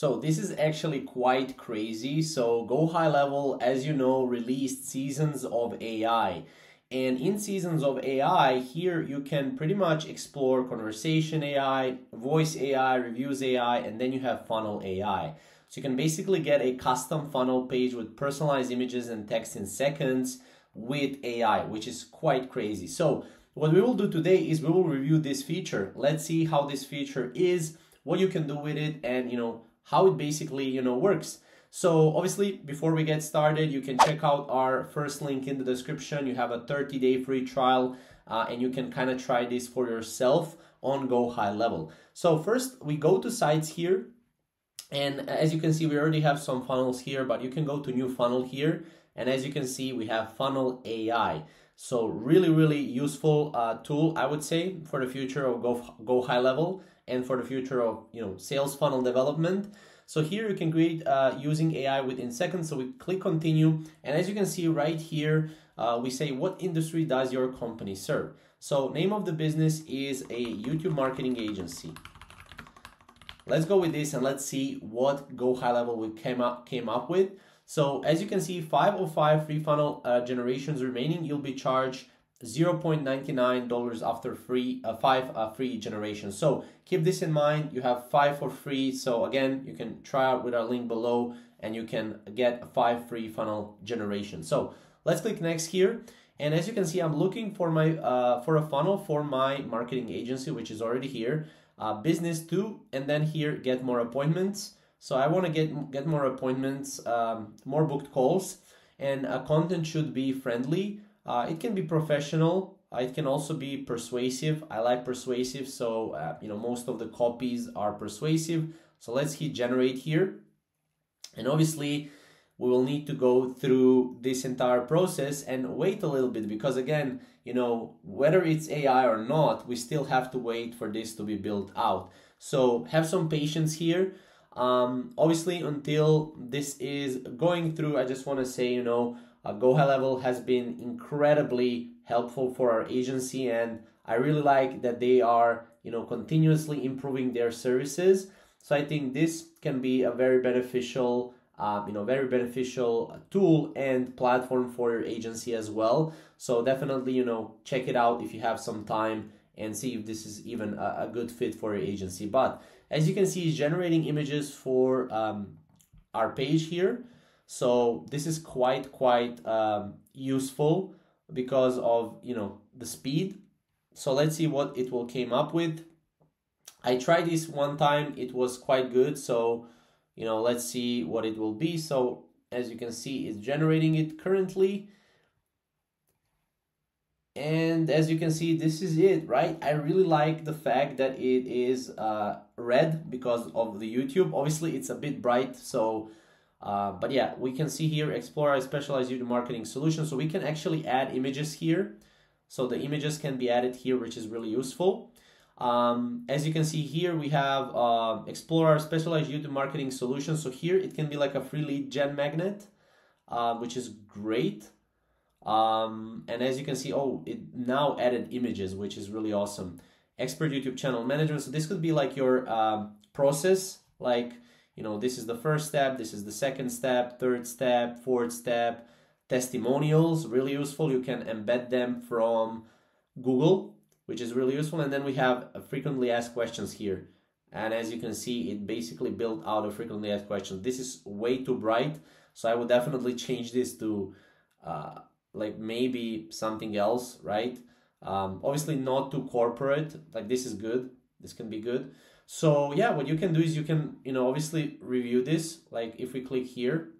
So this is actually quite crazy. So Go High Level, as you know, released Seasons of AI. And in Seasons of AI, here you can pretty much explore conversation AI, voice AI, reviews AI, and then you have funnel AI. So you can basically get a custom funnel page with personalized images and text in seconds with AI, which is quite crazy. So what we will do today is we will review this feature. Let's see how this feature is, what you can do with it, and you know how it basically you know works. So obviously before we get started you can check out our first link in the description. You have a 30 day free trial uh, and you can kind of try this for yourself on Go High Level. So first we go to sites here and as you can see we already have some funnels here but you can go to new funnel here and as you can see we have funnel AI. So really really useful uh, tool I would say for the future of Go, Go High Level and for the future of you know sales funnel development. So here you can create uh, using AI within seconds. So we click continue. And as you can see right here, uh, we say what industry does your company serve? So name of the business is a YouTube marketing agency. Let's go with this and let's see what Go High Level we came up, came up with. So as you can see, 505 free funnel uh, generations remaining. You'll be charged $0.99 after free uh, five uh, free generations. So keep this in mind. You have five for free. So again, you can try out with our link below and you can get five free funnel generations. So let's click next here. And as you can see, I'm looking for my uh, for a funnel for my marketing agency, which is already here. Uh, business too, and then here get more appointments. So I want to get get more appointments, um, more booked calls, and uh, content should be friendly. Uh, it can be professional. Uh, it can also be persuasive. I like persuasive, so uh, you know most of the copies are persuasive. So let's hit generate here, and obviously we will need to go through this entire process and wait a little bit because again, you know whether it's AI or not, we still have to wait for this to be built out. So have some patience here. Um, obviously, until this is going through, I just want to say, you know, uh, Level has been incredibly helpful for our agency, and I really like that they are, you know, continuously improving their services. So I think this can be a very beneficial, um, you know, very beneficial tool and platform for your agency as well. So definitely, you know, check it out if you have some time and see if this is even a, a good fit for your agency. But as you can see, it's generating images for um, our page here. So this is quite quite um, useful because of you know the speed. So let's see what it will came up with. I tried this one time; it was quite good. So you know let's see what it will be. So as you can see, it's generating it currently. And as you can see, this is it, right? I really like the fact that it is uh, red because of the YouTube. Obviously, it's a bit bright, so uh, but yeah, we can see here, explore our specialized YouTube marketing solution. So we can actually add images here. So the images can be added here, which is really useful. Um, as you can see here, we have uh, explore our specialized YouTube marketing solution. So here it can be like a free lead gen magnet, uh, which is great. Um, and as you can see, oh, it now added images, which is really awesome. Expert YouTube channel management. So this could be like your uh, process, like you know, this is the first step, this is the second step, third step, fourth step. Testimonials, really useful. You can embed them from Google, which is really useful. And then we have frequently asked questions here. And as you can see, it basically built out a frequently asked questions. This is way too bright. So I would definitely change this to uh, like maybe something else, right? Um, obviously not too corporate. Like this is good. This can be good. So yeah, what you can do is you can, you know, obviously review this. Like if we click here,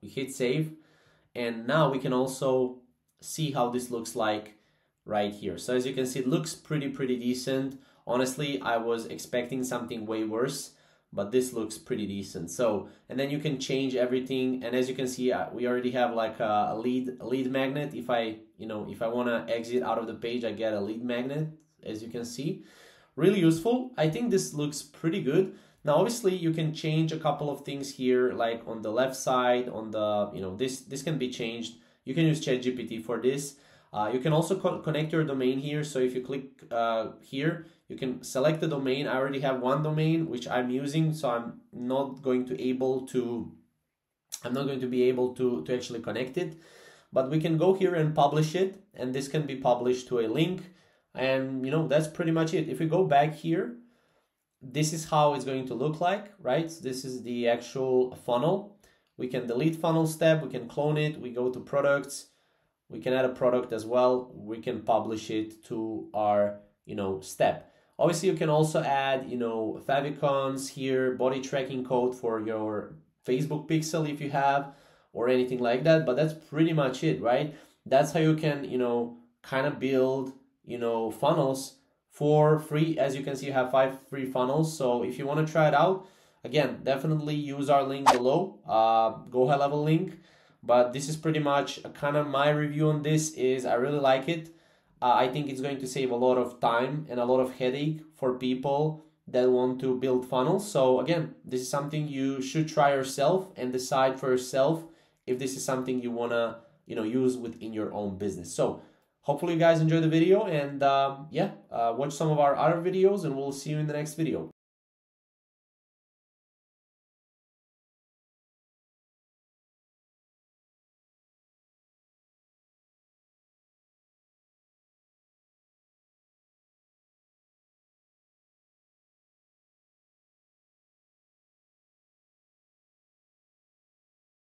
we hit save, and now we can also see how this looks like right here. So as you can see, it looks pretty, pretty decent. Honestly, I was expecting something way worse, but this looks pretty decent. So, and then you can change everything. And as you can see, uh, we already have like a lead, a lead magnet. If I, you know, if I want to exit out of the page, I get a lead magnet, as you can see really useful. I think this looks pretty good. Now, obviously, you can change a couple of things here, like on the left side, on the, you know, this, this can be changed. You can use ChatGPT for this. Uh, you can also co connect your domain here. So if you click uh, here, you can select the domain i already have one domain which i'm using so i'm not going to able to i'm not going to be able to to actually connect it but we can go here and publish it and this can be published to a link and you know that's pretty much it. If we go back here this is how it's going to look like right? This is the actual funnel. We can delete funnel step. We can clone it. We go to products. We can add a product as well. We can publish it to our you know step. Obviously you can also add you know favicons here body tracking code for your facebook pixel if you have or anything like that. But that's pretty much it right? That's how you can you know kind of build you know funnels. For free as you can see you have five free funnels. So if you want to try it out again definitely use our link below uh, go high level link. But this is pretty much kind of my review on this is i really like it. Uh, i think it's going to save a lot of time and a lot of headache for people that want to build funnels. So again this is something you should try yourself and decide for yourself if this is something you want to you know use within your own business. So hopefully you guys enjoy the video and um, yeah uh, watch some of our other videos and we'll see you in the next video